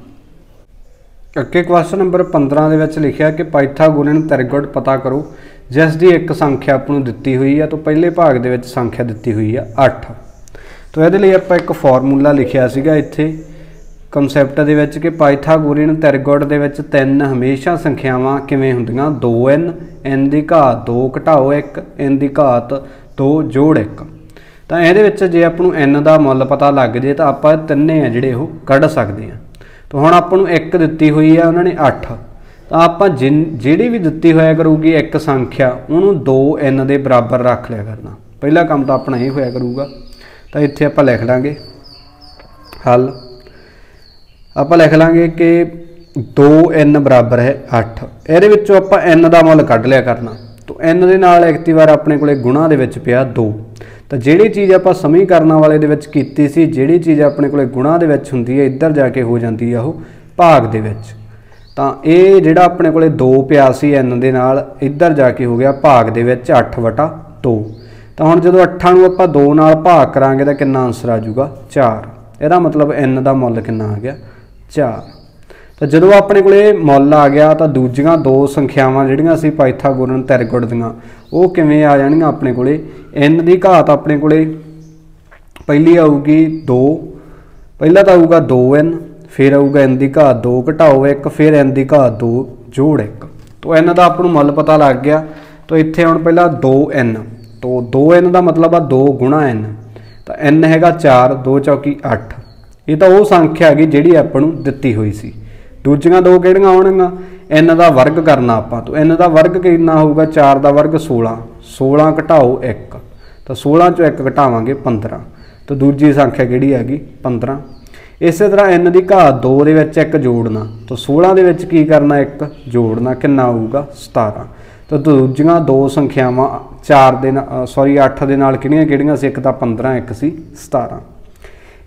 ਅੱਗੇ ਕੁਐਸਚਨ ਨੰਬਰ 15 ਦੇ ਵਿੱਚ ਲਿਖਿਆ ਕਿ ਪਾਈਥਾਗੋਰੀਅਨ ਤਿਰਗੁਟ ਪਤਾ ਕਰੋ, ਜਿਸ ਦੀ ਇੱਕ ਸੰਖਿਆ ਆਪ ਨੂੰ ਦਿੱਤੀ ਹੋਈ ਹੈ ਤਾਂ ਪਹਿਲੇ ਭਾਗ ਦੇ ਵਿੱਚ ਸੰਖਿਆ ਦਿੱਤੀ ਹੋਈ ਹੈ 8 ਤਾਂ ਇਹਦੇ ਲਈ ਆਪਾਂ ਇੱਕ ਫਾਰਮੂਲਾ ਲਿਖਿਆ ਸੀਗਾ ਇੱਥੇ। ਕਨਸੈਪਟ ਦੇ ਵਿੱਚ ਕਿ ਪਾਈਥਾਗੋਰੀਅਨ ਤਿਰਗੁਟ ਦੇ ਵਿੱਚ ਤਿੰਨ ਹਮੇਸ਼ਾ ਸੰਖਿਆਵਾਂ ਕਿਵੇਂ ਹੁੰਦੀਆਂ? 2n n ਦੀ ਘਾਤ 2 ਘਟਾਓ 1 n ਦੀ ਘਾਤ 2 ਜੋੜ 1 ਤਾਂ ਇਹਦੇ ਵਿੱਚ ਜੇ ਆਪਾਂ ਨੂੰ n ਦਾ ਮੁੱਲ ਪਤਾ ਲੱਗ ਜੇ ਤਾਂ ਆਪਾਂ ਤਿੰਨੇ ਆ ਜਿਹੜੇ ਉਹ ਕੱਢ ਸਕਦੇ ਆ। ਤਾਂ ਹੁਣ ਆਪਾਂ ਨੂੰ ਇੱਕ ਦਿੱਤੀ ਹੋਈ ਆ, ਉਹਨਾਂ ਨੇ 8 ਤਾਂ ਆਪਾਂ ਜਿਹੜੀ ਵੀ ਦਿੱਤੀ ਹੋਇਆ ਕਰੂਗੀ ਇੱਕ ਸੰਖਿਆ, ਉਹਨੂੰ 2n ਦੇ ਬਰਾਬਰ ਰੱਖ ਲਿਆ ਕਰਨਾ। ਪਹਿਲਾ ਕੰਮ ਤਾਂ ਆਪਣਾ ਇਹ ਹੋਇਆ ਕਰੂਗਾ। ਤਾਂ ਇੱਥੇ ਆਪਾਂ ਲਿਖ ਲਾਂਗੇ ਹੱਲ। ਆਪਾਂ ਲਿਖ ਲਾਂਗੇ ਕਿ 2n ਬਰਾਬਰ ਹੈ 8 ਇਹਦੇ ਵਿੱਚੋਂ ਆਪਾਂ n ਦਾ ਮੁੱਲ ਕੱਢ ਲਿਆ ਕਰਨਾ। ਤਾਂ n ਦੇ ਨਾਲ ਇੱਕ ਵਾਰ ਆਪਣੇ ਕੋਲੇ ਗੁਣਾ ਦੇ ਵਿੱਚ ਪਿਆ 2 ਤਾਂ ਜਿਹੜੀ ਚੀਜ਼ ਆਪਾਂ ਸਮੀਕਰਨਾਂ ਵਾਲੇ ਦੇ ਵਿੱਚ ਕੀਤੀ ਸੀ, ਜਿਹੜੀ ਚੀਜ਼ ਆਪਣੇ ਕੋਲੇ ਗੁਣਾ ਦੇ ਵਿੱਚ ਹੁੰਦੀ ਹੈ, ਇੱਧਰ ਜਾ ਕੇ ਹੋ ਜਾਂਦੀ ਹੈ ਉਹ ਭਾਗ ਦੇ ਵਿੱਚ। ਤਾਂ ਇਹ ਜਿਹੜਾ ਆਪਣੇ ਕੋਲੇ 2 ਪਿਆ ਸੀ n ਦੇ ਨਾਲ, ਇੱਧਰ ਜਾ ਕੇ ਹੋ ਗਿਆ ਭਾਗ ਦੇ ਵਿੱਚ 8 2 ਤਾਂ ਹੁਣ ਜਦੋਂ 8 ਨੂੰ ਆਪਾਂ 2 ਨਾਲ ਭਾਗ ਕਰਾਂਗੇ ਤਾਂ ਕਿੰਨਾ ਆਨਸਰ ਆ ਜਾਊਗਾ? 4 ਇਹਦਾ ਮਤਲਬ n ਦਾ ਮੁੱਲ ਕਿੰਨਾ ਆ ਗਿਆ? 4 ਤਾਂ ਜਦੋਂ ਆਪਣੇ ਕੋਲੇ ਮੁੱਲ ਆ ਗਿਆ ਤਾਂ ਦੂਜੀਆਂ ਦੋ ਸੰਖਿਆਵਾਂ ਜਿਹੜੀਆਂ ਸੀ ਪਾਈਥਾਗੋਰਨ ਤਿਰਗੁੜ ਦੀਆਂ, ਉਹ ਕਿਵੇਂ ਆ ਜਾਣਗੀਆਂ ਆਪਣੇ ਕੋਲੇ? n ਦੀ ਘਾਤ ਆਪਣੇ ਕੋਲੇ ਪਹਿਲੀ ਆਊਗੀ 2 ਪਹਿਲਾ ਤਾਂ ਆਊਗਾ 2n ਫਿਰ ਆਊਗਾ n ਦੀ ਘਾਤ 2 ਘਟਾਓ 1 ਫਿਰ n ਦੀ ਘਾਤ 2 ਜੋੜ 1 ਤੋਂ n ਦਾ ਆਪ ਨੂੰ ਮੁੱਲ ਪਤਾ ਲੱਗ ਗਿਆ। ਤਾਂ ਇੱਥੇ ਹੁਣ ਪਹਿਲਾਂ 2n ਤੋਂ 2n ਦਾ ਮਤਲਬ ਆ 2 ਗੁਣਾ n ਤਾਂ n ਹੈਗਾ 4 2 ਚੌਕੀ 8 ਇਹ ਤਾਂ ਉਹ ਸੰਖਿਆ ਹੈਗੀ ਜਿਹੜੀ ਆਪਾਂ ਨੂੰ ਦਿੱਤੀ ਹੋਈ ਸੀ। ਦੂਜੀਆਂ ਦੋ ਕਿਹੜੀਆਂ ਆਉਣਗੀਆਂ n ਦਾ ਵਰਗ ਕਰਨਾ ਆਪਾਂ। ਤੋਂ n ਦਾ ਵਰਗ ਕਿੰਨਾ ਹੋਊਗਾ? 4 ਦਾ ਵਰਗ 16 16 ਘਟਾਓ 1 ਤਾਂ 16 ਚੋਂ 1 ਘਟਾਵਾਂਗੇ 15 ਤਾਂ ਦੂਜੀ ਸੰਖਿਆ ਕਿਹੜੀ ਹੈਗੀ? 15 ਇਸੇ ਤਰ੍ਹਾਂ n ਦੀ ਘਾਤ 2 ਦੇ ਵਿੱਚ 1 ਜੋੜਨਾ। ਤਾਂ 16 ਦੇ ਵਿੱਚ ਕੀ ਕਰਨਾ? 1 ਜੋੜਨਾ। ਕਿੰਨਾ ਆਊਗਾ 17 ਤਾਂ ਦੂਜੀਆਂ ਦੋ ਸੰਖਿਆਵਾਂ 4 ਦੇ ਸੌਰੀ 8 ਦੇ ਨਾਲ ਕਿਹੜੀਆਂ ਕਿਹੜੀਆਂ ਸੀ? ਇੱਕ ਤਾਂ 15 ਇੱਕ ਸੀ 17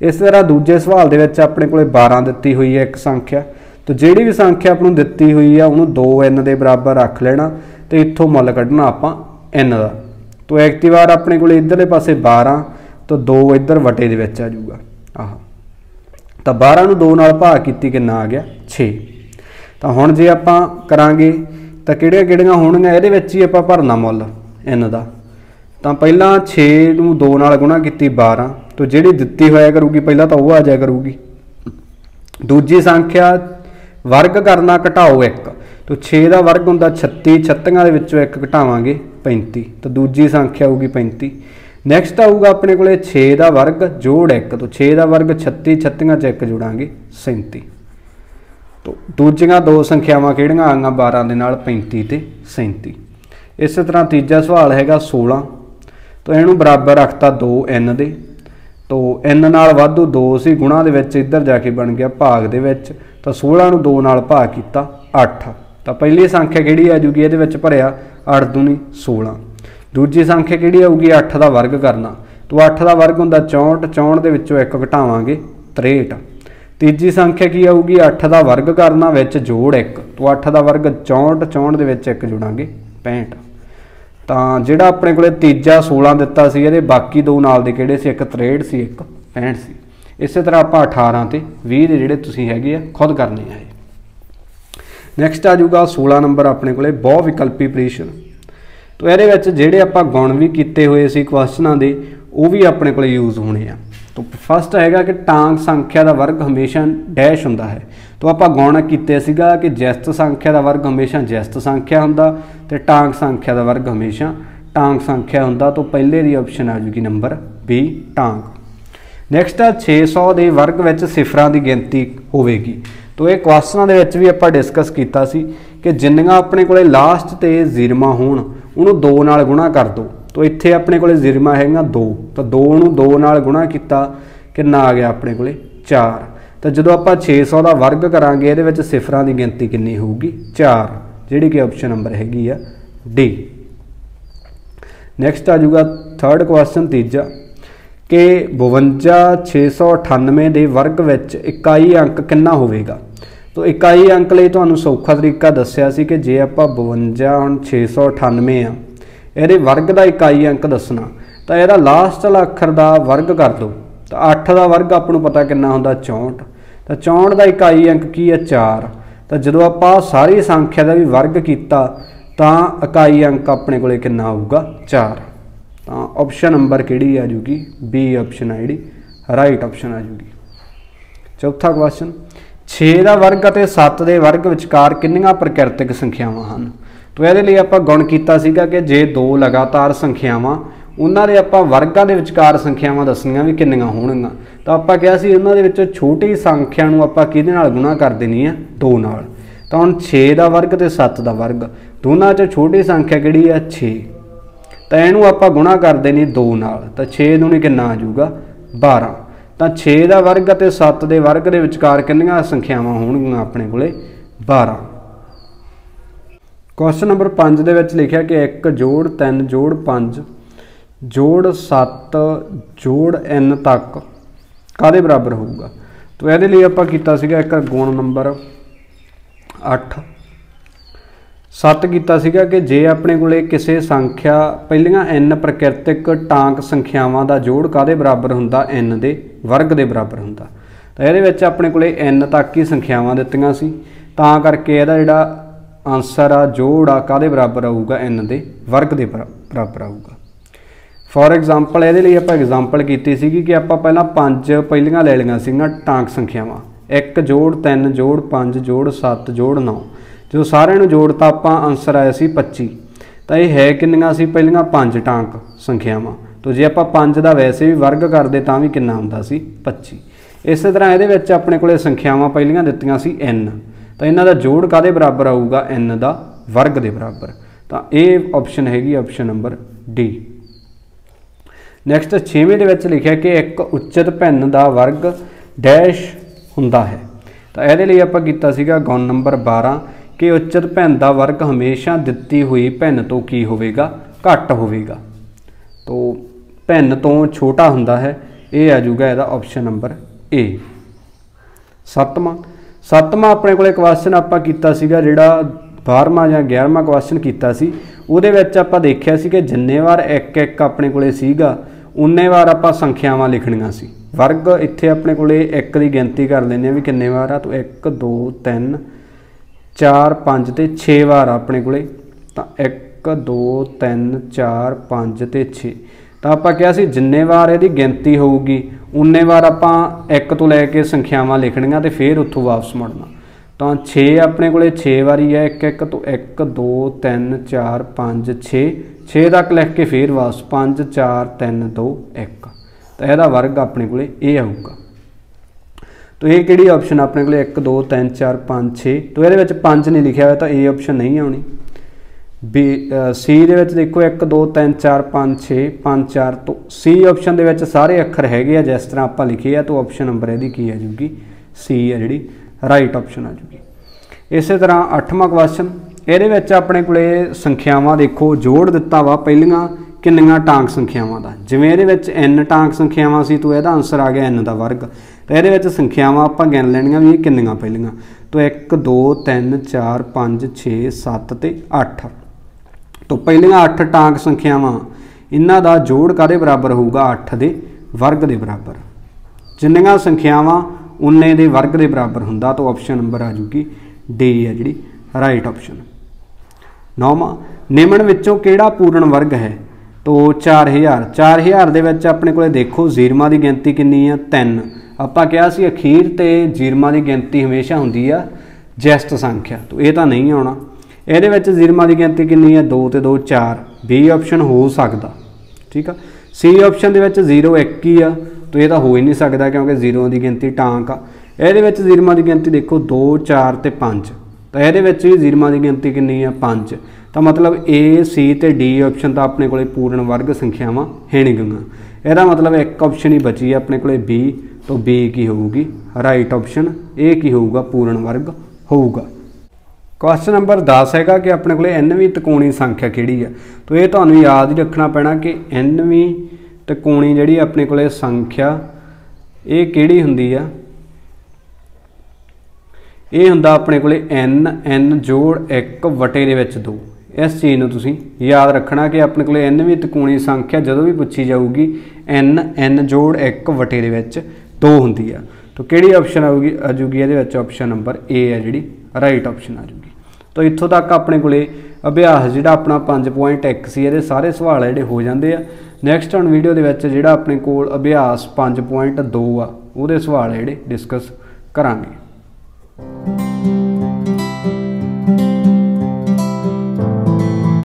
ਇਸ ਤਰ੍ਹਾਂ ਦੂਜੇ ਸਵਾਲ ਦੇ ਵਿੱਚ ਆਪਣੇ ਕੋਲੇ 12 ਦਿੱਤੀ ਹੋਈ ਹੈ ਇੱਕ ਸੰਖਿਆ। ਤਾਂ ਜਿਹੜੀ ਵੀ ਸੰਖਿਆ ਆਪ ਨੂੰ ਦਿੱਤੀ ਹੋਈ ਆ, ਉਹਨੂੰ 2n ਦੇ ਬਰਾਬਰ ਰੱਖ ਲੈਣਾ ਤੇ ਇੱਥੋਂ ਮੁੱਲ ਕੱਢਣਾ ਆਪਾਂ n ਦਾ। ਤਾਂ ਇੱਕ ਵਾਰ ਆਪਣੇ ਕੋਲੇ ਇਧਰਲੇ ਪਾਸੇ 12 ਤਾਂ 2 ਇੱਧਰ ਵਟੇ ਦੇ ਵਿੱਚ ਆ ਜਾਊਗਾ। ਆਹ। ਤਾਂ 12 ਨੂੰ 2 ਨਾਲ ਭਾਗ ਕੀਤੀ ਕਿੰਨਾ ਆ ਗਿਆ? 6 ਤਾਂ ਹੁਣ ਜੇ ਆਪਾਂ ਕਰਾਂਗੇ ਤਾਂ ਕਿਹੜੀਆਂ ਕਿਹੜੀਆਂ ਹੋਣਗੀਆਂ? ਇਹਦੇ ਵਿੱਚ ਹੀ ਆਪਾਂ ਭਰਨਾ ਮੁੱਲ, n ਦਾ। ਤਾਂ ਪਹਿਲਾਂ 6 ਨੂੰ 2 ਨਾਲ ਗੁਣਾ ਕੀਤੀ 12 ਤੋਂ ਜਿਹੜੀ ਦਿੱਤੀ ਹੋਇਆ ਕਰੂਗੀ, ਪਹਿਲਾਂ ਤਾਂ ਉਹ ਆ ਜਾਇਆ ਕਰੂਗੀ। ਦੂਜੀ ਸੰਖਿਆ, ਵਰਗ ਕਰਨਾ ਘਟਾਓ 1 ਤੋ 6 ਦਾ ਵਰਗ ਹੁੰਦਾ 36 36 ਦੇ ਵਿੱਚੋਂ 1 ਘਟਾਵਾਂਗੇ 35 ਤਾਂ ਦੂਜੀ ਸੰਖਿਆ ਆਊਗੀ 35 ਨੈਕਸਟ ਆਊਗਾ ਆਪਣੇ ਕੋਲੇ 6 ਦਾ ਵਰਗ ਜੋੜ 1 ਤੋਂ 6 ਦਾ ਵਰਗ 36 36 ਚ 1 ਜੋੜਾਂਗੇ 37 ਤੋ ਦੂਜੀਆਂ ਦੋ ਸੰਖਿਆਵਾਂ ਕਿਹੜੀਆਂ ਆਈਆਂ? 12 ਦੇ ਨਾਲ 35 ਤੇ 37 ਇਸੇ ਤਰ੍ਹਾਂ ਤੀਜਾ ਸਵਾਲ ਹੈਗਾ 16 ਤੋਂ ਇਹਨੂੰ ਬਰਾਬਰ ਰੱਖਤਾ 2 n ਦੇ। ਤੋ n ਨਾਲ ਵਾਧੂ 2 ਸੀ, ਗੁਣਾ ਦੇ ਵਿੱਚ ਇੱਧਰ ਜਾ ਕੇ ਬਣ ਗਿਆ ਭਾਗ ਦੇ ਵਿੱਚ। ਤਾਂ 16 ਨੂੰ 2 ਨਾਲ ਭਾਗ ਕੀਤਾ 8 ਤਾਂ ਪਹਿਲੀ ਸੰਖਿਆ ਕਿਹੜੀ ਆ ਜੂਗੀ? ਇਹਦੇ ਵਿੱਚ ਭਰਿਆ 8 ਦੂਣੀ 16 ਦੂਜੀ ਸੰਖਿਆ ਕਿਹੜੀ ਆਊਗੀ? 8 ਦਾ ਵਰਗ ਕਰਨਾ। ਤੋ 8 ਦਾ ਵਰਗ ਹੁੰਦਾ 64 64 ਦੇ ਵਿੱਚੋਂ 1 ਘਟਾਵਾਂਗੇ 63 ਤੀਜੀ ਸੰਖਿਆ ਕੀ ਆਊਗੀ? 8 ਦਾ ਵਰਗ ਕਰਨਾ ਵਿੱਚ ਜੋੜ 1 ਤੋਂ 8 ਦਾ ਵਰਗ 64 64 ਦੇ ਵਿੱਚ 1 ਜੋੜਾਂਗੇ। 65 ਤਾਂ ਜਿਹੜਾ ਆਪਣੇ ਕੋਲੇ ਤੀਜਾ 16 ਦਿੱਤਾ ਸੀ, ਇਹਦੇ ਬਾਕੀ ਦੋ ਨਾਲ ਦੇ ਕਿਹੜੇ ਸੀ? ਇੱਕ 63 ਸੀ, ਇੱਕ 65 ਸੀ। ਇਸੇ ਤਰ੍ਹਾਂ ਆਪਾਂ 18 ਤੇ 20 ਦੇ ਜਿਹੜੇ ਤੁਸੀਂ ਹੈਗੇ ਆ, ਖੁਦ ਕਰਨੇ ਆ ਇਹ। ਨੈਕਸਟ ਆ ਜਾਊਗਾ 16 ਨੰਬਰ ਆਪਣੇ ਕੋਲੇ, ਬਹੁ ਵਿਕਲਪੀ ਆਪਰੇਸ਼ਨ ਤੋਂ ਇਹਦੇ ਵਿੱਚ ਜਿਹੜੇ ਆਪਾਂ ਗੁਣ ਵੀ ਕੀਤੇ ਹੋਏ ਸੀ ਕੁਐਸਚਨਾਂ ਦੇ, ਉਹ ਵੀ ਆਪਣੇ ਕੋਲੇ ਯੂਜ਼ ਹੋਣੇ ਆ। ਤੋਂ ਫਸਟ ਹੈਗਾ ਕਿ ਟਾਂਗ ਸੰਖਿਆ ਦਾ ਵਰਗ ਹਮੇਸ਼ਾ ਡੈਸ਼ ਹੁੰਦਾ ਹੈ। ਤੋਂ ਆਪਾਂ ਗੁਣ ਕੀਤੇ ਸੀਗਾ ਕਿ ਜੈਸਤ ਸੰਖਿਆ ਦਾ ਵਰਗ ਹਮੇਸ਼ਾ ਜੈਸਤ ਸੰਖਿਆ ਹੁੰਦਾ ਤੇ ਟਾਂਗ ਸੰਖਿਆ ਦਾ ਵਰਗ ਹਮੇਸ਼ਾ ਟਾਂਗ ਸੰਖਿਆ ਹੁੰਦਾ। ਤੋਂ ਪਹਿਲੇ ਦੀ ਆਪਸ਼ਨ ਆ ਜੂਗੀ ਨੰਬਰ B, ਟਾਂਗ। ਨੈਕਸਟ ਆ 600 ਦੇ ਵਰਗ ਵਿੱਚ ਸਿਫਰਾਂ ਦੀ ਗਿਣਤੀ ਹੋਵੇਗੀ। ਤੋਂ ਇਹ ਕੁਐਸਚਨਾਂ ਦੇ ਵਿੱਚ ਵੀ ਆਪਾਂ ਡਿਸਕਸ ਕੀਤਾ ਸੀ ਕਿ ਜਿੰਨੀਆਂ ਆਪਣੇ ਕੋਲੇ ਲਾਸਟ ਤੇ ਜ਼ੀਰਮਾ ਹੋਣ, ਉਹਨੂੰ 2 ਨਾਲ ਗੁਣਾ ਕਰ ਦੋ। ਤਾਂ ਇੱਥੇ ਆਪਣੇ ਕੋਲੇ ਜ਼ੀਰਮਾ ਹੈਗਾ 2 ਤਾਂ 2 ਨੂੰ 2 ਨਾਲ ਗੁਣਾ ਕੀਤਾ ਕਿੰਨਾ ਆ ਗਿਆ ਆਪਣੇ ਕੋਲੇ 4 ਤਾਂ ਜਦੋਂ ਆਪਾਂ 600 ਦਾ ਵਰਗ ਕਰਾਂਗੇ, ਇਹਦੇ ਵਿੱਚ ਸਿਫਰਾਂ ਦੀ ਗਿਣਤੀ ਕਿੰਨੀ ਹੋਊਗੀ? 4 ਜਿਹੜੀ ਕਿ ਆਪਸ਼ਨ ਨੰਬਰ ਹੈਗੀ ਆ ਡੀ ਨੈਕਸਟ ਆ ਜਾਊਗਾ ਥਰਡ ਕੁਐਸਚਨ ਤੀਜਾ। ਕਿ 52698 ਦੇ ਵਰਗ ਵਿੱਚ ਇਕਾਈ ਅੰਕ ਕਿੰਨਾ ਹੋਵੇਗਾ? ਤੋਂ ਇਕਾਈ ਅੰਕ ਲਈ ਤੁਹਾਨੂੰ ਸੌਖਾ ਤਰੀਕਾ ਦੱਸਿਆ ਸੀ ਕਿ ਜੇ ਆਪਾਂ 52 ਹੁਣ 698 ਆ ਇਹਦੇ ਵਰਗ ਦਾ ਇਕਾਈ ਅੰਕ ਦੱਸਣਾ। ਤਾਂ ਇਹਦਾ ਲਾਸਟ ਵਾਲਾ ਅੱਖਰ ਦਾ ਵਰਗ ਕਰ ਦਿਓ। ਤਾਂ 8 ਦਾ ਵਰਗ ਆਪਾਂ ਨੂੰ ਪਤਾ ਕਿੰਨਾ ਹੁੰਦਾ? 64 ਤਾਂ 64 ਦਾ ਇਕਾਈ ਅੰਕ ਕੀ ਹੈ? 4 ਤਾਂ ਜਦੋਂ ਆਪਾਂ ਸਾਰੀ ਸੰਖਿਆ ਦਾ ਵੀ ਵਰਗ ਕੀਤਾ, ਤਾਂ ਇਕਾਈ ਅੰਕ ਆਪਣੇ ਕੋਲੇ ਕਿੰਨਾ ਆਊਗਾ? 4 ਤਾਂ ਆਪਸ਼ਨ ਨੰਬਰ ਕਿਹੜੀ ਆ ਜੂਗੀ? ਬੀ ਆਪਸ਼ਨ ਆ ਜਿਹੜੀ ਰਾਈਟ ਆਪਸ਼ਨ ਆ ਜੂਗੀ। ਚੌਥਾ ਕੁਐਸਚਨ 6 ਦਾ ਵਰਗ ਅਤੇ 7 ਦੇ ਵਰਗ ਵਿਚਕਾਰ ਕਿੰਨੀਆਂ ਪ੍ਰਕਿਰਤਿਕ ਸੰਖਿਆਵਾਂ ਹਨ? ਤੋਂ ਇਹਦੇ ਲਈ ਆਪਾਂ ਗੁਣ ਕੀਤਾ ਸੀਗਾ ਕਿ ਜੇ ਦੋ ਲਗਾਤਾਰ ਸੰਖਿਆਵਾਂ, ਉਹਨਾਂ ਦੇ ਆਪਾਂ ਵਰਗਾਂ ਦੇ ਵਿਚਕਾਰ ਸੰਖਿਆਵਾਂ ਦੱਸਣੀਆਂ ਵੀ ਕਿੰਨੀਆਂ ਹੋਣਗੀਆਂ। ਤਾਂ ਆਪਾਂ ਕਿਹਾ ਸੀ ਉਹਨਾਂ ਦੇ ਵਿੱਚੋਂ ਛੋਟੀ ਸੰਖਿਆ ਨੂੰ ਆਪਾਂ ਕਿਹਦੇ ਨਾਲ ਗੁਣਾ ਕਰ ਦੇਣੀ ਹੈ? 2 ਨਾਲ। ਤਾਂ ਹੁਣ 6 ਦਾ ਵਰਗ ਤੇ 7 ਦਾ ਵਰਗ, ਦੋਨਾਂ 'ਚੋਂ ਛੋਟੀ ਸੰਖਿਆ ਕਿਹੜੀ ਆ 6 ਤਾਂ ਇਹਨੂੰ ਆਪਾਂ ਗੁਣਾ ਕਰ ਦੇਣੀ 2 ਨਾਲ। ਤਾਂ 6 ਦੂਣੀ ਕਿੰਨਾ ਆ ਜਾਊਗਾ? 12 ਤਾਂ 6 ਦਾ ਵਰਗ ਅਤੇ 7 ਦੇ ਵਰਗ ਦੇ ਵਿਚਕਾਰ ਕਿੰਨੀਆਂ ਸੰਖਿਆਵਾਂ ਹੋਣਗੀਆਂ ਆਪਣੇ ਕੋਲੇ? 12 ਕੁਐਸਚਨ ਨੰਬਰ 5 ਦੇ ਵਿੱਚ ਲਿਖਿਆ ਕਿ 1 ਜੋੜ 3 ਜੋੜ 5 ਜੋੜ 7 ਜੋੜ, n ਤੱਕ ਕਾਦੇ ਬਰਾਬਰ ਹੋਊਗਾ? ਤਾਂ ਇਹਦੇ ਲਈ ਆਪਾਂ ਕੀਤਾ ਸੀਗਾ ਇੱਕ ਗੁਣ ਨੰਬਰ 8 7 ਕੀਤਾ ਸੀਗਾ ਕਿ ਜੇ ਆਪਣੇ ਕੋਲੇ ਕਿਸੇ ਸੰਖਿਆ, ਪਹਿਲੀਆਂ n ਪ੍ਰਕਿਰਤਿਕ ਟਾਂਕ ਸੰਖਿਆਵਾਂ ਦਾ ਜੋੜ ਕਾਦੇ ਬਰਾਬਰ ਹੁੰਦਾ? N ਦੇ, ਵਰਗ ਦੇ ਬਰਾਬਰ ਹੁੰਦਾ। ਤਾਂ ਇਹਦੇ ਵਿੱਚ ਆਪਣੇ ਕੋਲੇ n ਤੱਕ ਹੀ ਸੰਖਿਆਵਾਂ ਦਿੱਤੀਆਂ ਸੀ। ਤਾਂ ਕਰਕੇ ਇਹਦਾ ਜਿਹੜਾ ਆਨਸਰ ਆ, ਜੋੜ ਆ ਕਾਦੇ ਬਰਾਬਰ ਆਊਗਾ? N ਦੇ ਵਰਗ ਦੇ ਬਰਾਬਰ ਆਊਗਾ। ਫੋਰ ਐਗਜ਼ਾਮਪਲ ਇਹਦੇ ਲਈ ਆਪਾਂ ਐਗਜ਼ਾਮਪਲ ਕੀਤੀ ਸੀਗੀ ਕਿ ਆਪਾਂ ਪਹਿਲਾਂ ਪੰਜ ਪਹਿਲੀਆਂ ਲੈ ਲਈਆਂ ਸੀਗੀਆਂ ਟਾਂਕ ਸੰਖਿਆਵਾਂ। 1 ਜੋੜ 3 ਜੋੜ 5 ਜੋੜ 7 ਜੋੜ 9 ਜੋ ਸਾਰਿਆਂ ਨੂੰ ਜੋੜਤਾ, ਆਪਾਂ ਆਨਸਰ ਆਇਆ ਸੀ 25 ਤਾਂ ਇਹ ਹੈ ਕਿੰਨੀਆਂ ਸੀ ਪਹਿਲੀਆਂ? ਪੰਜ ਟਾਂਕ ਸੰਖਿਆਵਾਂ। ਤੋਂ ਜੇ ਆਪਾਂ 5 ਦਾ ਵੈਸੇ ਵੀ ਵਰਗ ਕਰਦੇ ਤਾਂ ਵੀ ਕਿੰਨਾ ਹੁੰਦਾ ਸੀ? 25 ਇਸੇ ਤਰ੍ਹਾਂ ਇਹਦੇ ਵਿੱਚ ਆਪਣੇ ਕੋਲੇ ਸੰਖਿਆਵਾਂ ਪਹਿਲੀਆਂ ਦਿੱਤੀਆਂ ਸੀ n ਤਾਂ ਇਹਨਾਂ ਦਾ ਜੋੜ ਕਾਦੇ ਬਰਾਬਰ ਆਊਗਾ? N ਦਾ ਵਰਗ ਦੇ ਬਰਾਬਰ। ਤਾਂ ਇਹ ਆਪਸ਼ਨ ਹੈਗੀ ਆਪਸ਼ਨ ਨੰਬਰ ਡੀ ਨੈਕਸਟ 6ਵੇਂ ਦੇ ਵਿੱਚ ਲਿਖਿਆ ਕਿ ਇੱਕ ਉਚਿਤ ਭਿੰਨ ਦਾ ਵਰਗ ਡੈਸ਼ ਹੁੰਦਾ ਹੈ। ਤਾਂ ਇਹਦੇ ਲਈ ਆਪਾਂ ਕੀਤਾ ਸੀਗਾ ਗੁਣ ਨੰਬਰ 12 ਕਿ ਉਚਿਤ ਭਿੰਨ ਦਾ ਵਰਗ ਹਮੇਸ਼ਾ ਦਿੱਤੀ ਹੋਈ ਭਿੰਨ ਤੋਂ ਕੀ ਹੋਵੇਗਾ? ਘੱਟ ਹੋਵੇਗਾ। ਤੋਂ ਭਿੰਨ ਤੋਂ ਛੋਟਾ ਹੁੰਦਾ ਹੈ। ਇਹ ਆ ਜਾਊਗਾ ਇਹਦਾ ਆਪਸ਼ਨ ਨੰਬਰ ਏ ਸੱਤਵਾਂ ਸੱਤਵਾਂ ਆਪਣੇ ਕੋਲੇ ਕੁਐਸਚਨ ਆਪਾਂ ਕੀਤਾ ਸੀਗਾ, ਜਿਹੜਾ 12ਵਾਂ ਜਾਂ 11ਵਾਂ ਕੁਐਸਚਨ ਕੀਤਾ ਸੀ, ਉਹਦੇ ਵਿੱਚ ਆਪਾਂ ਦੇਖਿਆ ਸੀ ਕਿ ਜਿੰਨੇ ਵਾਰ ਇੱਕ ਇੱਕ ਆਪਣੇ ਕੋਲੇ ਸੀਗਾ, ਉਨੇ ਵਾਰ ਆਪਾਂ ਸੰਖਿਆਵਾਂ ਲਿਖਣੀਆਂ ਸੀ। ਵਰਗ ਇੱਥੇ ਆਪਣੇ ਕੋਲੇ ਇੱਕ ਦੀ ਗਿਣਤੀ ਕਰ ਲੈਂਦੇ ਆ ਵੀ ਕਿੰਨੇ ਵਾਰ ਆ, ਤਾਂ 1 2 3 4 5 ਤੇ 6 ਵਾਰ ਆਪਣੇ ਕੋਲੇ। ਤਾਂ 1 2 3 4 5 ਤੇ 6 ਤਾਂ ਆਪਾਂ ਕਿਹਾ ਸੀ ਜਿੰਨੇ ਵਾਰ ਇਹਦੀ ਗਿਣਤੀ ਹੋਊਗੀ, ਉਨੇ ਵਾਰ ਆਪਾਂ 1 ਤੋਂ ਲੈ ਕੇ ਸੰਖਿਆਵਾਂ ਲਿਖਣੀਆਂ ਤੇ ਫਿਰ ਉੱਥੋਂ ਵਾਪਸ ਮੁੜਨਾ। ਤਾਂ 6 ਆਪਣੇ ਕੋਲੇ 6 ਵਾਰੀ ਹੈ 1 1 ਤੋਂ 1 2 3 4 5 6 6 ਤੱਕ ਲਿਖ ਕੇ ਫਿਰ ਵਾਪਸ 5 4 3 2 1 ਤਾਂ ਇਹਦਾ ਵਰਗ ਆਪਣੇ ਕੋਲੇ ਇਹ ਆਊਗਾ। ਤਾਂ ਇਹ ਕਿਹੜੀ ਆਪਸ਼ਨ ਆਪਣੇ ਕੋਲੇ 1 2 3 4 5 6 ਤਾਂ ਇਹਦੇ ਵਿੱਚ 5 ਨਹੀਂ ਲਿਖਿਆ ਹੋਇਆ ਤਾਂ ਇਹ ਆਪਸ਼ਨ ਨਹੀਂ ਆਉਣੀ। ਬੀ ਸੀ ਦੇ ਵਿੱਚ ਦੇਖੋ 1 2 3 4 5 6 5 4 ਤੋਂ ਸੀ ਆਪਸ਼ਨ ਦੇ ਵਿੱਚ ਸਾਰੇ ਅੱਖਰ ਹੈਗੇ ਆ, ਜਿਸ ਤਰ੍ਹਾਂ ਆਪਾਂ ਲਿਖੇ ਆ, ਤਾਂ ਆਪਸ਼ਨ ਨੰਬਰ ਇਹਦੀ ਕੀ ਆ ਜੂਗੀ? ਸੀ ਆ ਜਿਹੜੀ ਰਾਈਟ ਆਪਸ਼ਨ ਆ ਜੂਗੀ। ਇਸੇ ਤਰ੍ਹਾਂ 8ਵਾਂ ਕੁਐਸਚਨ ਇਹਦੇ ਵਿੱਚ ਆਪਣੇ ਕੋਲੇ ਸੰਖਿਆਵਾਂ ਦੇਖੋ, ਜੋੜ ਦਿੱਤਾ ਵਾ, ਪਹਿਲੀਆਂ ਕਿੰਨੀਆਂ ਟਾਂਕ ਸੰਖਿਆਵਾਂ ਦਾ? ਜਿਵੇਂ ਇਹਦੇ ਵਿੱਚ n ਟਾਂਕ ਸੰਖਿਆਵਾਂ ਸੀ, ਤਾਂ ਇਹਦਾ ਆਨਸਰ ਆ ਗਿਆ n ਦਾ ਵਰਗ। ਤੇ ਇਹਦੇ ਵਿੱਚ ਸੰਖਿਆਵਾਂ ਆਪਾਂ ਗਿਣ ਲੈਣੀਆਂ ਵੀ ਇਹ ਕਿੰਨੀਆਂ ਪਹਿਲੀਆਂ? ਤਾਂ 1 2 3 4 5 6 7 ਤੇ 8 ਤੋਂ ਪਹਿਲੀਆਂ 8 ਟਾਂਕ ਸੰਖਿਆਵਾਂ, ਇਹਨਾਂ ਦਾ ਜੋੜ ਕਾਦੇ ਬਰਾਬਰ ਹੋਊਗਾ? 8 ਦੇ ਵਰਗ ਦੇ ਬਰਾਬਰ। ਜਿੰਨੀਆਂ ਸੰਖਿਆਵਾਂ, ਉਨੇ ਦੇ ਵਰਗ ਦੇ ਬਰਾਬਰ ਹੁੰਦਾ। ਤਾਂ ਆਪਸ਼ਨ ਨੰਬਰ ਆ ਜੂਗੀ ਡੀ ਹੈ ਜਿਹੜੀ ਰਾਈਟ ਆਪਸ਼ਨ ਨੌਵਾਂ, ਨਿਮਨ ਵਿੱਚੋਂ ਕਿਹੜਾ ਪੂਰਨ ਵਰਗ ਹੈ? ਤੋ 4000 4000 ਦੇ ਵਿੱਚ ਆਪਣੇ ਕੋਲੇ ਦੇਖੋ, ਜ਼ੀਰਮਾਂ ਦੀ ਗਿਣਤੀ ਕਿੰਨੀ ਆ? 3 ਆਪਾਂ ਕਿਹਾ ਸੀ ਅਖੀਰ ਤੇ ਜ਼ੀਰਮਾਂ ਦੀ ਗਿਣਤੀ ਹਮੇਸ਼ਾ ਹੁੰਦੀ ਆ ਜੈਸਟ ਸੰਖਿਆ। ਤੋ ਇਹ ਤਾਂ ਨਹੀਂ ਆਉਣਾ। ਇਹਦੇ ਵਿੱਚ ਜ਼ੀਰਮਾਂ ਦੀ ਗਿਣਤੀ ਕਿੰਨੀ ਆ 2 ਤੇ 2 4 ਬੀ ਆਪਸ਼ਨ ਹੋ ਸਕਦਾ। ਠੀਕ ਆ? ਸੀ ਆਪਸ਼ਨ ਦੇ ਵਿੱਚ 0 1 ਹੀ ਆ। ਤੋ ਇਹ ਤਾਂ ਹੋ ਹੀ ਨਹੀਂ ਸਕਦਾ ਕਿਉਂਕਿ ਜ਼ੀਰੋਆਂ ਦੀ ਗਿਣਤੀ ਟਾਂਕ ਆ। ਇਹਦੇ ਵਿੱਚ ਜ਼ੀਰਮਾਂ ਦੀ ਗਿਣਤੀ ਦੇਖੋ 2 4 ਤੇ 5 ਤਾਂ ਇਹਦੇ ਵਿੱਚ ਵੀ ਜ਼ੀਰਮਾਂ ਦੀ ਗਿਣਤੀ ਕਿੰਨੀ ਆ? 5 ਤਾਂ ਮਤਲਬ A, C ਤੇ D ਆਪਸ਼ਨ ਤਾਂ ਆਪਣੇ ਕੋਲੇ ਪੂਰਨ ਵਰਗ ਸੰਖਿਆਵਾਂ ਹੈ ਇਹਦਾ ਮਤਲਬ ਇੱਕ ਆਪਸ਼ਨ ਹੀ ਬਚੀ ਆ ਆਪਣੇ ਕੋਲੇ B ਤੋਂ B ਕੀ ਹੋਊਗੀ? ਰਾਈਟ ਆਪਸ਼ਨ A ਕੀ ਹੋਊਗਾ? ਪੂਰਨ ਵਰਗ ਹੋਊਗਾ। ਕੁਐਸਚਨ ਨੰਬਰ 10 ਹੈਗਾ ਕਿ ਆਪਣੇ ਕੋਲੇ nਵੀਂ ਤਕੋਣੀ ਸੰਖਿਆ ਕਿਹੜੀ ਹੈ ਤਾਂ ਇਹ ਤੁਹਾਨੂੰ ਯਾਦ ਹੀ ਰੱਖਣਾ ਪੈਣਾ ਕਿ nਵੀਂ ਤਕੋਣੀ ਜਿਹੜੀ ਆਪਣੇ ਕੋਲੇ ਸੰਖਿਆ, ਇਹ ਕਿਹੜੀ ਹੁੰਦੀ ਆ? ਇਹ ਹੁੰਦਾ ਆਪਣੇ ਕੋਲੇ n n ਜੋੜ 1 ਵਟੇ ਦੇ ਵਿੱਚ 2 ਇਸ ਚੀਜ਼ ਨੂੰ ਤੁਸੀਂ ਯਾਦ ਰੱਖਣਾ ਕਿ ਆਪਣੇ ਕੋਲੇ nਵੀਂ ਤਕੋਣੀ ਸੰਖਿਆ ਜਦੋਂ ਵੀ ਪੁੱਛੀ ਜਾਊਗੀ, n n ਜੋੜ 1 ਵਟੇ ਦੇ ਵਿੱਚ 2 ਹੁੰਦੀ ਆ। ਤਾਂ ਕਿਹੜੀ ਆਪਸ਼ਨ ਆਊਗੀ? ਆਜੂਗੀ ਇਹਦੇ ਵਿੱਚ ਆਪਸ਼ਨ ਨੰਬਰ A ਹੈ ਜਿਹੜੀ ਰਾਈਟ ਆਪਸ਼ਨ ਆਜੂਗੀ ਤਾਂ ਇੱਥੋਂ ਤੱਕ ਆਪਣੇ ਕੋਲੇ ਅਭਿਆਸ ਜਿਹੜਾ ਆਪਣਾ 5.1 ਸੀ, ਇਹਦੇ ਸਾਰੇ ਸਵਾਲ ਜਿਹੜੇ ਹੋ ਜਾਂਦੇ ਆ। ਨੈਕਸਟ ਹੁਣ ਵੀਡੀਓ ਦੇ ਵਿੱਚ ਜਿਹੜਾ ਆਪਣੇ ਕੋਲ ਅਭਿਆਸ 5.2 ਆ, ਉਹਦੇ ਸਵਾਲ ਜਿਹੜੇ ਡਿਸਕਸ ਕਰਾਂਗੇ।